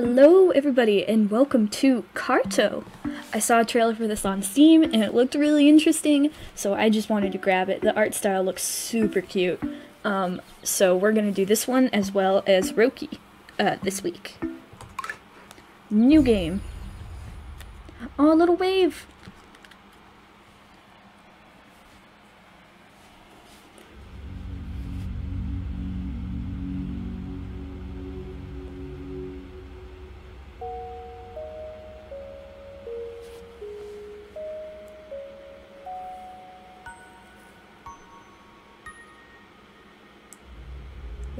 Hello, everybody, and welcome to Carto. I saw a trailer for this on Steam, and it looked really interesting, so I just wanted to grab it. The art style looks super cute. Um, so we're gonna do this one as well as Roki uh, this week. New game. Oh, little wave.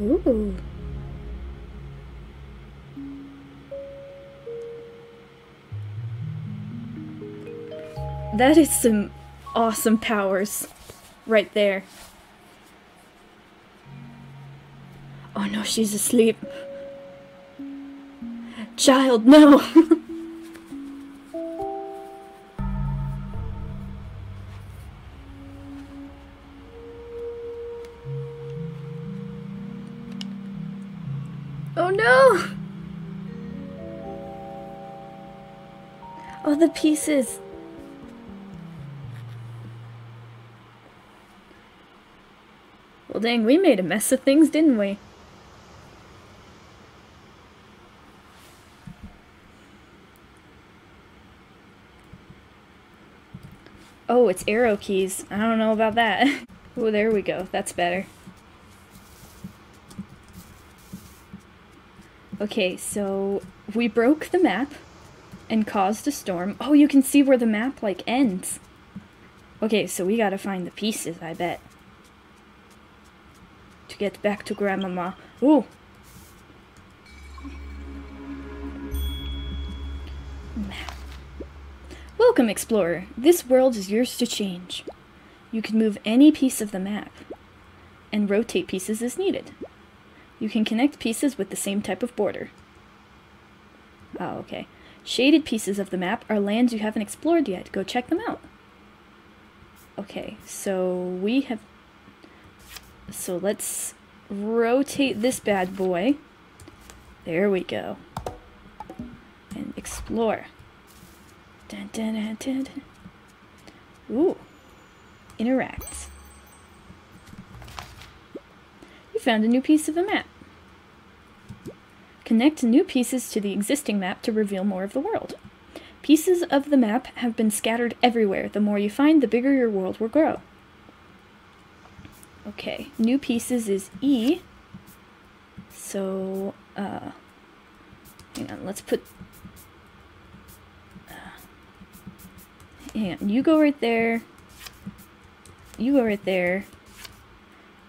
Ooh. That is some awesome powers right there. Oh no, she's asleep. Child, no! The pieces. Well, dang, we made a mess of things, didn't we? Oh, it's arrow keys. I don't know about that. oh, there we go. That's better. Okay, so we broke the map and caused a storm. Oh, you can see where the map, like, ends. Okay, so we gotta find the pieces, I bet to get back to Grandmama. Ooh! Welcome, Explorer. This world is yours to change. You can move any piece of the map and rotate pieces as needed. You can connect pieces with the same type of border. Oh, okay. Shaded pieces of the map are lands you haven't explored yet. Go check them out. Okay, so we have so let's rotate this bad boy. There we go. And explore. Dun, dun, dun, dun. Ooh. Interact. You found a new piece of the map. Connect new pieces to the existing map to reveal more of the world. Pieces of the map have been scattered everywhere. The more you find, the bigger your world will grow. Okay, new pieces is E. So, uh, hang on, let's put, uh, hang on, you go right there, you go right there,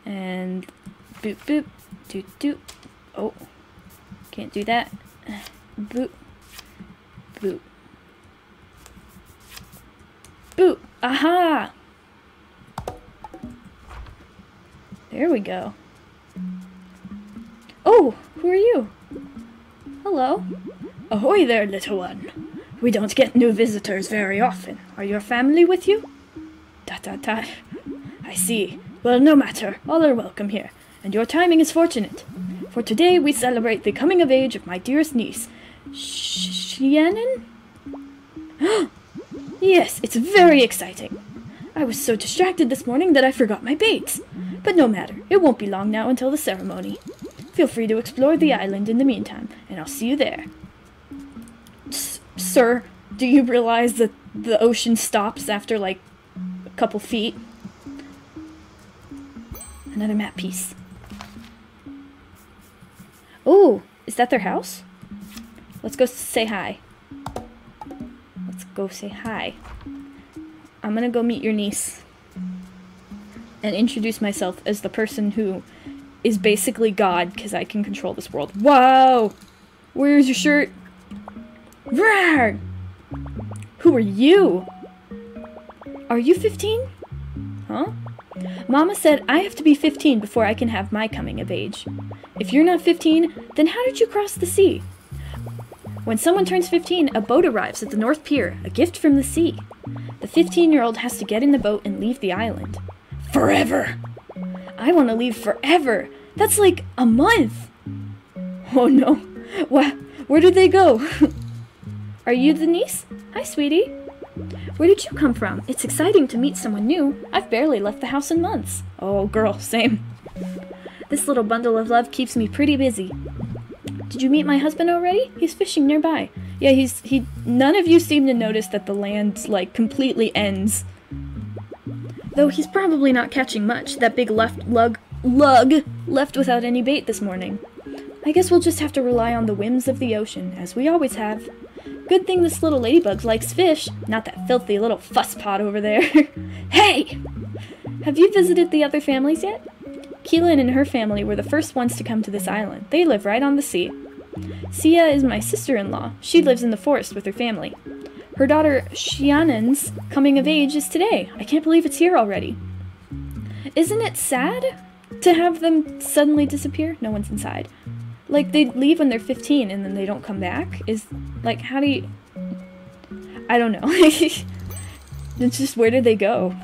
and boop boop, doot doot, oh, can't do that, boop, boop, boop, aha! There we go. Oh, who are you? Hello. Ahoy there, little one. We don't get new visitors very often. Are your family with you? Da da da. I see. Well, no matter. All are welcome here, and your timing is fortunate. For today we celebrate the coming of age of my dearest niece, Shannon? yes, it's very exciting. I was so distracted this morning that I forgot my baits. But no matter, it won't be long now until the ceremony. Feel free to explore the island in the meantime, and I'll see you there. S sir, do you realize that the ocean stops after, like, a couple feet? Another map piece. Oh, is that their house? Let's go say hi. Let's go say hi. I'm gonna go meet your niece and introduce myself as the person who is basically God because I can control this world. Whoa! Where's your shirt? Rawr! Who are you? Are you 15? Huh? Mama said I have to be 15 before I can have my coming of age. If you're not 15, then how did you cross the sea? When someone turns 15, a boat arrives at the North Pier, a gift from the sea. The 15 year old has to get in the boat and leave the island. Forever! I want to leave forever! That's like a month! Oh no! Why, Where did they go? Are you the niece? Hi, sweetie. Where did you come from? It's exciting to meet someone new. I've barely left the house in months. Oh, girl, same. This little bundle of love keeps me pretty busy. Did you meet my husband already? He's fishing nearby. Yeah, he's he none of you seem to notice that the land like completely ends. Though he's probably not catching much. That big left lug lug left without any bait this morning. I guess we'll just have to rely on the whims of the ocean, as we always have. Good thing this little ladybug likes fish, not that filthy little fusspot over there. hey! Have you visited the other families yet? Keelan and her family were the first ones to come to this island. They live right on the sea. Sia is my sister-in-law. She lives in the forest with her family. Her daughter Shianan's coming of age is today. I can't believe it's here already. Isn't it sad to have them suddenly disappear? No one's inside. Like they leave when they're 15 and then they don't come back? Is like how do you I don't know. it's just where did they go?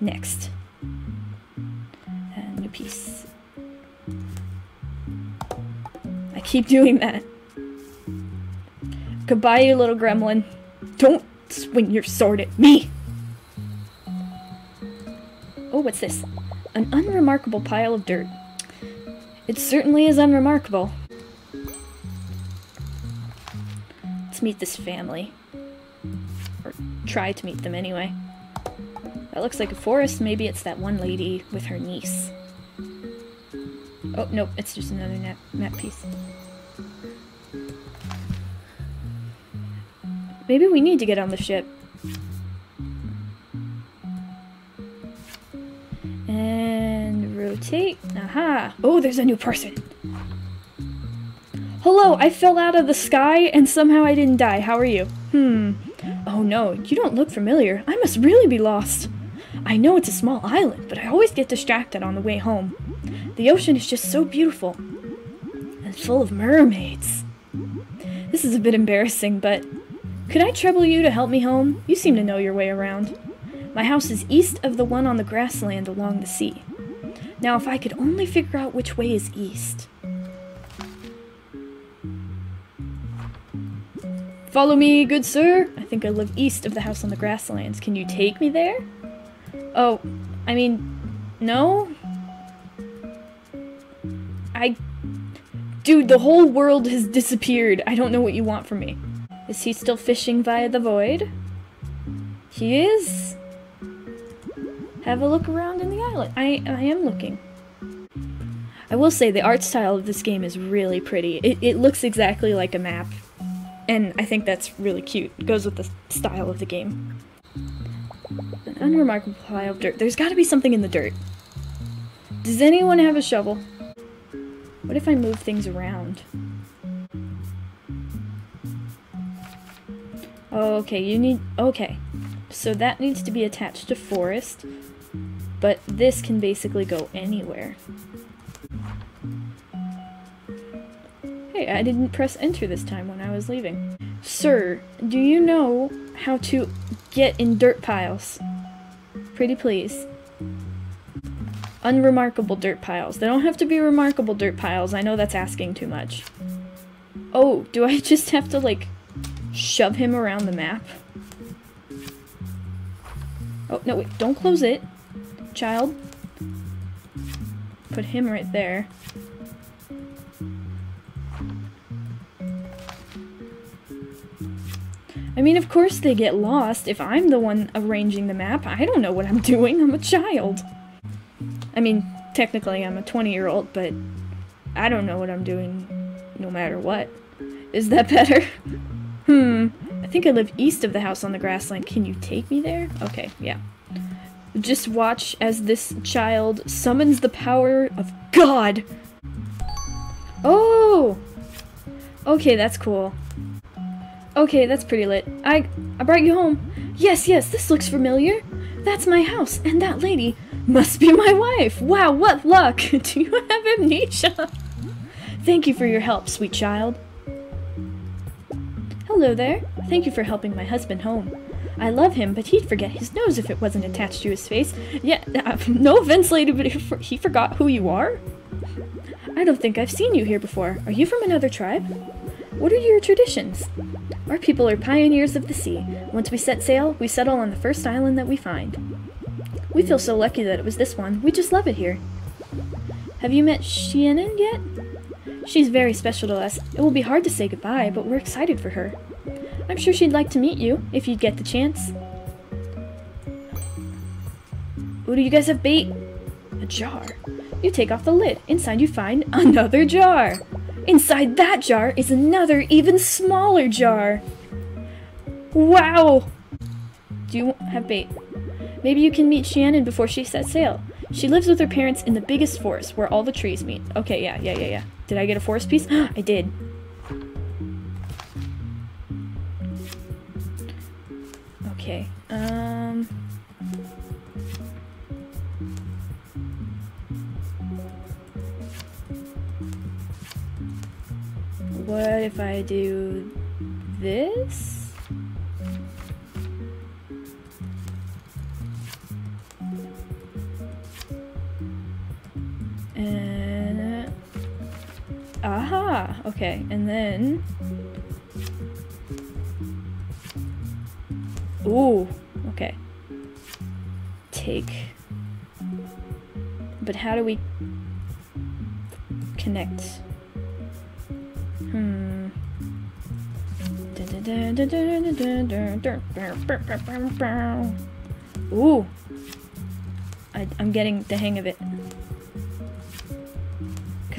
Next. Keep doing that. Goodbye, you little gremlin. Don't swing your sword at me! Oh, what's this? An unremarkable pile of dirt. It certainly is unremarkable. Let's meet this family. Or try to meet them anyway. That looks like a forest. Maybe it's that one lady with her niece. Oh, nope, it's just another map, piece. Maybe we need to get on the ship. And rotate. Aha! Oh, there's a new person. Hello, I fell out of the sky and somehow I didn't die. How are you? Hmm. Oh no, you don't look familiar. I must really be lost. I know it's a small island, but I always get distracted on the way home. The ocean is just so beautiful and full of mermaids. This is a bit embarrassing, but could I trouble you to help me home? You seem to know your way around. My house is east of the one on the grassland along the sea. Now, if I could only figure out which way is east. Follow me, good sir. I think I live east of the house on the grasslands. Can you take me there? Oh, I mean, no? I... Dude, the whole world has disappeared. I don't know what you want from me. Is he still fishing via the void? He is? Have a look around in the island. I, I am looking. I will say the art style of this game is really pretty. It, it looks exactly like a map. And I think that's really cute. It goes with the style of the game. An unremarkable pile of dirt. There's gotta be something in the dirt. Does anyone have a shovel? What if I move things around? Okay, you need... Okay. So that needs to be attached to forest. But this can basically go anywhere. Hey, I didn't press enter this time when I was leaving. Sir, do you know how to get in dirt piles? Pretty please. Unremarkable dirt piles. They don't have to be remarkable dirt piles. I know that's asking too much. Oh, do I just have to, like, shove him around the map? Oh, no, wait. Don't close it. Child. Put him right there. I mean, of course they get lost if I'm the one arranging the map. I don't know what I'm doing. I'm a child. I mean, technically I'm a 20-year-old, but I don't know what I'm doing no matter what. Is that better? hmm. I think I live east of the house on the grassland. Can you take me there? Okay, yeah. Just watch as this child summons the power of God. Oh! Okay, that's cool. Okay, that's pretty lit. I I brought you home. Yes, yes, this looks familiar. That's my house, and that lady must be my wife. Wow, what luck. Do you have amnesia? Thank you for your help, sweet child. Hello there. Thank you for helping my husband home. I love him, but he'd forget his nose if it wasn't attached to his face. Yeah, uh, no offense, lady, but he forgot who you are. I don't think I've seen you here before. Are you from another tribe? What are your traditions? Our people are pioneers of the sea. Once we set sail, we settle on the first island that we find. We feel so lucky that it was this one. We just love it here. Have you met Shannon yet? She's very special to us. It will be hard to say goodbye, but we're excited for her. I'm sure she'd like to meet you, if you'd get the chance. Ooh, do you guys have bait? A jar. You take off the lid. Inside you find another jar. Inside that jar is another, even smaller jar. Wow! Do you have bait? Maybe you can meet Shannon before she sets sail. She lives with her parents in the biggest forest where all the trees meet. Okay, yeah, yeah, yeah, yeah. Did I get a forest piece? I did. Okay, um... What if I do this? And aha, okay, and then ooh, okay. Take. But how do we connect? Hmm. Ooh. I, I'm getting the hang of it.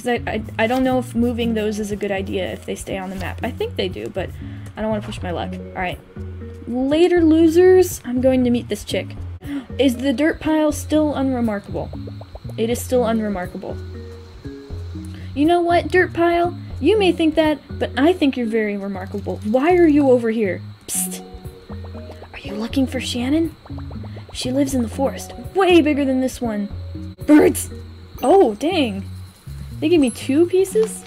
Because I, I, I don't know if moving those is a good idea if they stay on the map. I think they do, but I don't want to push my luck. Alright. Later, losers! I'm going to meet this chick. Is the dirt pile still unremarkable? It is still unremarkable. You know what, dirt pile? You may think that, but I think you're very remarkable. Why are you over here? Psst. Are you looking for Shannon? She lives in the forest, way bigger than this one. Birds! Oh, dang. They give me two pieces?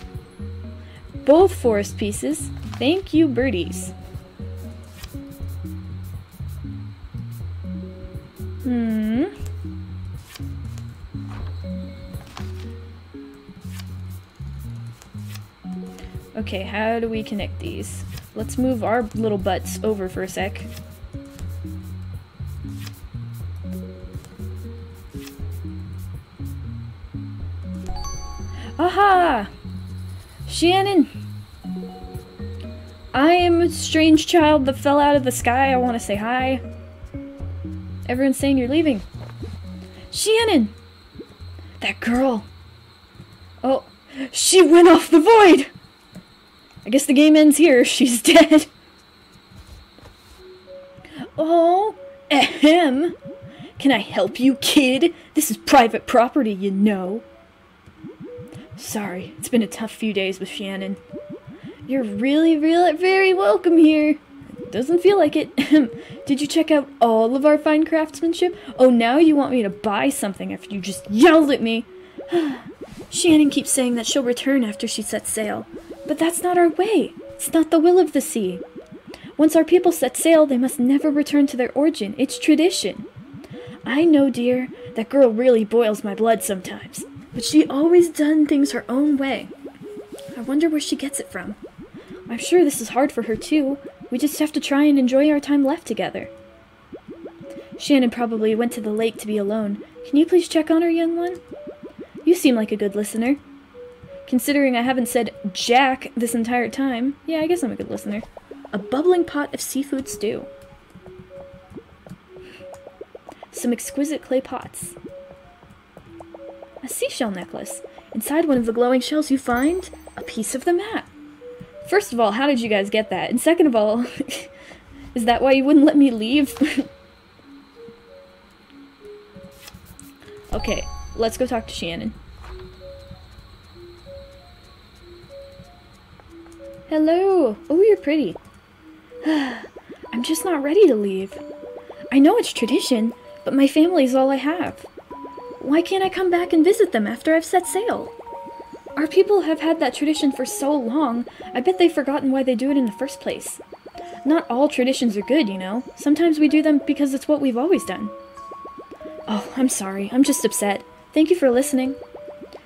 Both forest pieces. Thank you, birdies. Hmm. Okay, how do we connect these? Let's move our little butts over for a sec. Shannon! I am a strange child that fell out of the sky. I want to say hi. Everyone's saying you're leaving. Shannon! That girl. Oh, she went off the void! I guess the game ends here. She's dead. Oh, ahem. Can I help you, kid? This is private property, you know. Sorry, it's been a tough few days with Shannon. You're really, really very welcome here. Doesn't feel like it. Did you check out all of our fine craftsmanship? Oh, now you want me to buy something after you just yelled at me. Shannon keeps saying that she'll return after she sets sail. But that's not our way. It's not the will of the sea. Once our people set sail, they must never return to their origin. It's tradition. I know, dear, that girl really boils my blood sometimes. But she always done things her own way. I wonder where she gets it from. I'm sure this is hard for her too. We just have to try and enjoy our time left together. Shannon probably went to the lake to be alone. Can you please check on her, young one? You seem like a good listener. Considering I haven't said Jack this entire time, yeah, I guess I'm a good listener. A bubbling pot of seafood stew. Some exquisite clay pots. A seashell necklace. Inside one of the glowing shells you find a piece of the map. First of all, how did you guys get that? And second of all, is that why you wouldn't let me leave? okay, let's go talk to Shannon. Hello! Oh, you're pretty. I'm just not ready to leave. I know it's tradition, but my family's all I have. Why can't I come back and visit them after I've set sail? Our people have had that tradition for so long, I bet they've forgotten why they do it in the first place. Not all traditions are good, you know. Sometimes we do them because it's what we've always done. Oh, I'm sorry. I'm just upset. Thank you for listening.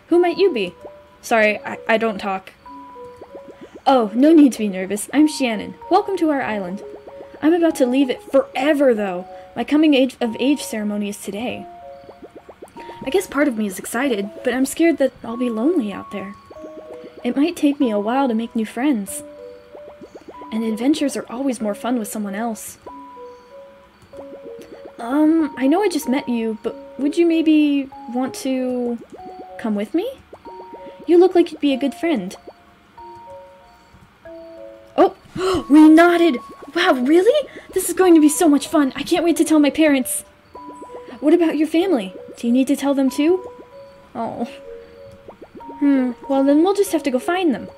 Who might you be? Sorry, I, I don't talk. Oh, no need to be nervous. I'm Shannon. Welcome to our island. I'm about to leave it forever, though. My coming age of age ceremony is today. I guess part of me is excited, but I'm scared that I'll be lonely out there. It might take me a while to make new friends. And adventures are always more fun with someone else. Um, I know I just met you, but would you maybe want to come with me? You look like you'd be a good friend. Oh, we nodded! Wow, really? This is going to be so much fun. I can't wait to tell my parents. What about your family? Do you need to tell them too? Oh. Hmm, well then we'll just have to go find them.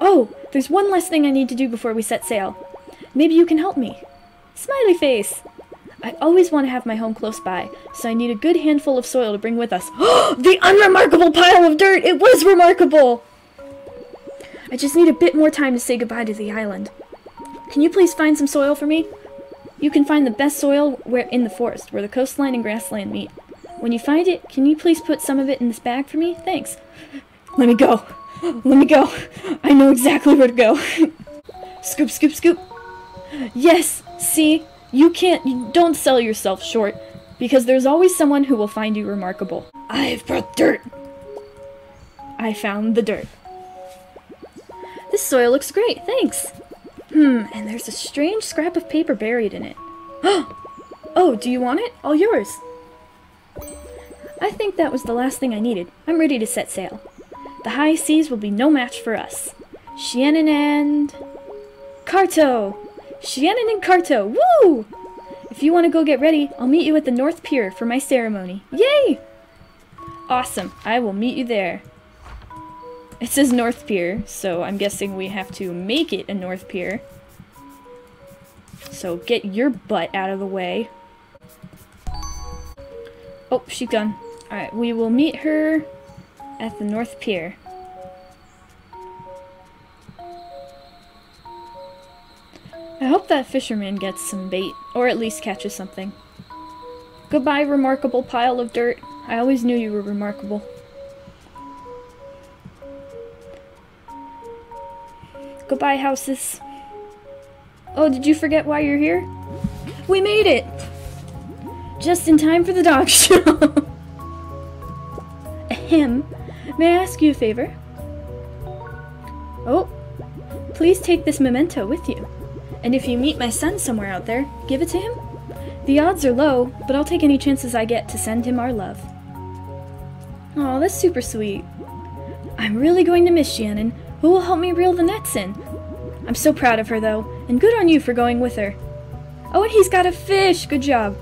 Oh, there's one last thing I need to do before we set sail. Maybe you can help me. Smiley face! I always want to have my home close by, so I need a good handful of soil to bring with us. the unremarkable pile of dirt! It was remarkable! I just need a bit more time to say goodbye to the island. Can you please find some soil for me? You can find the best soil where in the forest, where the coastline and grassland meet. When you find it, can you please put some of it in this bag for me? Thanks. Let me go. Let me go. I know exactly where to go. scoop, scoop, scoop. Yes, see? You can't, you don't sell yourself short, because there's always someone who will find you remarkable. I've brought dirt. I found the dirt. This soil looks great, thanks. Hmm, and there's a strange scrap of paper buried in it. oh, do you want it? All yours. I think that was the last thing I needed. I'm ready to set sail. The high seas will be no match for us. Shannon and... Carto! Shannon and Carto! Woo! If you want to go get ready, I'll meet you at the North Pier for my ceremony. Yay! Awesome. I will meet you there. It says North Pier, so I'm guessing we have to make it a North Pier. So get your butt out of the way. Oh, she's gone. Alright, we will meet her at the North Pier. I hope that fisherman gets some bait, or at least catches something. Goodbye, remarkable pile of dirt. I always knew you were remarkable. Goodbye, houses. Oh, did you forget why you're here? We made it! Just in time for the dog show. Ahem. May I ask you a favor? Oh, please take this memento with you. And if you meet my son somewhere out there, give it to him. The odds are low, but I'll take any chances I get to send him our love. Oh, that's super sweet. I'm really going to miss Shannon, who will help me reel the nets in. I'm so proud of her, though, and good on you for going with her. Oh, and he's got a fish! Good job.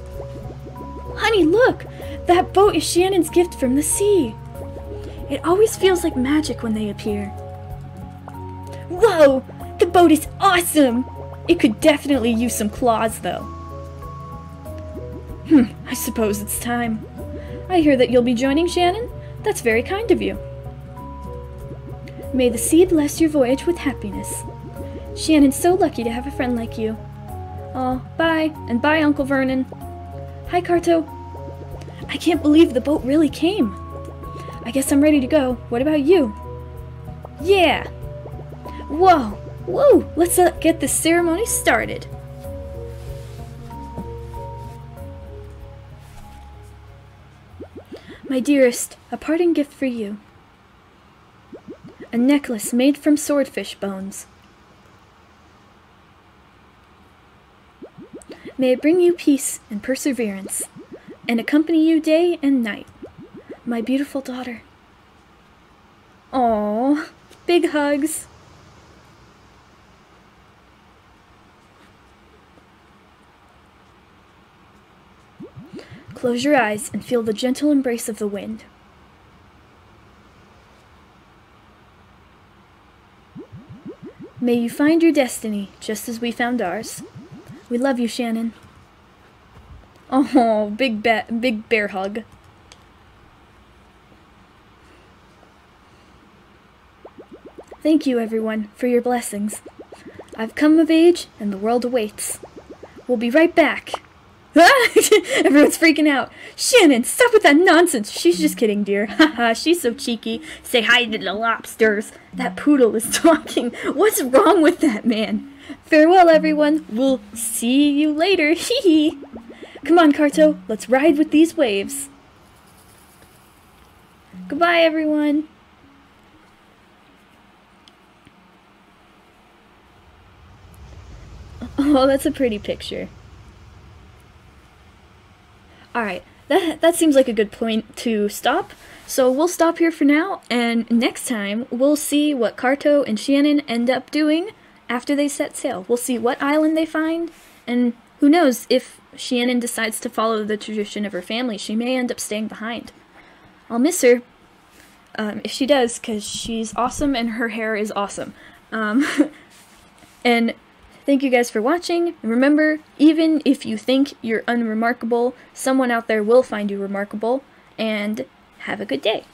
Honey, look! That boat is Shannon's gift from the sea. It always feels like magic when they appear. Whoa! The boat is awesome! It could definitely use some claws, though. Hmm, I suppose it's time. I hear that you'll be joining Shannon? That's very kind of you. May the sea bless your voyage with happiness. Shannon's so lucky to have a friend like you. Oh, bye, and bye, Uncle Vernon. Hi, Carto. I can't believe the boat really came. I guess I'm ready to go. What about you? Yeah! Whoa! Whoa! Let's uh, get this ceremony started. My dearest, a parting gift for you. A necklace made from swordfish bones. May it bring you peace and perseverance, and accompany you day and night. My beautiful daughter. Aww, big hugs. Close your eyes and feel the gentle embrace of the wind. May you find your destiny just as we found ours. We love you, Shannon. Oh, big big bear hug. Thank you, everyone, for your blessings. I've come of age, and the world awaits. We'll be right back. Everyone's freaking out. Shannon, stop with that nonsense. She's just kidding, dear. Haha, she's so cheeky. Say hi to the lobsters. That poodle is talking. What's wrong with that man? Farewell, everyone. We'll see you later. Hee hee. Come on, Carto. Let's ride with these waves. Goodbye, everyone. Oh, that's a pretty picture. Alright, that, that seems like a good point to stop. So we'll stop here for now, and next time we'll see what Carto and Shannon end up doing after they set sail. We'll see what island they find, and who knows, if Shannon decides to follow the tradition of her family, she may end up staying behind. I'll miss her, um, if she does, because she's awesome and her hair is awesome. Um, and Thank you guys for watching. And remember, even if you think you're unremarkable, someone out there will find you remarkable. And have a good day.